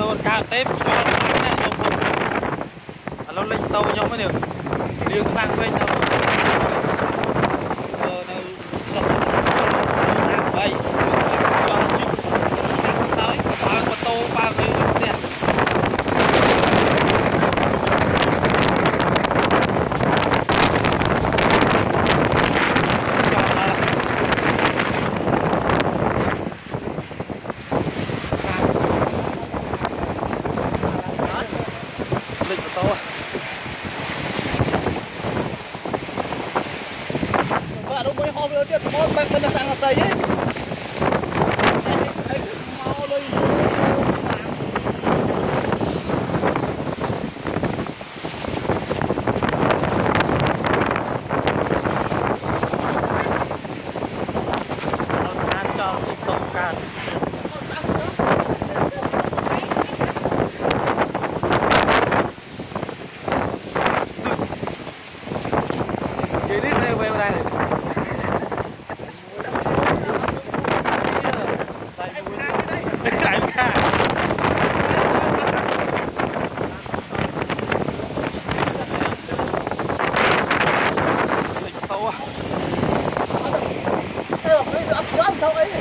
តូនកើតទេជាប់ណាចូលពុកឥឡូវលេងតូខ្ញុំហ្នឹងរៀងខ្លាំងពេកទៅអឺនៅស្រុក38ជាប់ជិះហើយបើកម៉ូតូបើកទៅផ្ទះ ចង់ដល់លេចម៉ូ តូបាទលោកមួយហោវាទៀតហោបែបមិនសាំងអស័យទេមកលុយដល់តាមចោលជីកតុកកើត និយាយនេះនៅវិញដែរតែមួយតែខាលេចម៉ូតូអឺអត់ចាំទៅអី